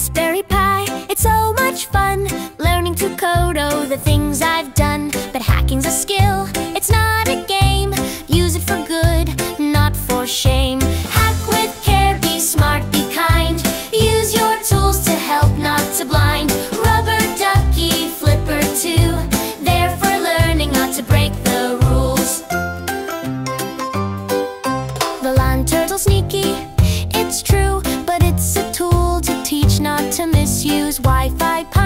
Raspberry Pi, it's so much fun Learning to code, oh, the things I've done. But hacking's a skill, it's not a game. Use it for good, not for shame. Hack with care, be smart, be kind. Use your tools to help, not to blind. Rubber ducky, flipper too. There for learning, not to break the rules. The LAN Turtle sneaky, it's true misuse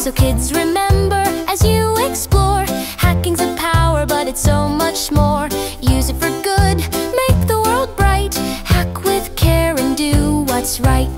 So kids remember as you explore Hacking's a power but it's so much more. Use it for good, make the world bright. Hack with care and do what's right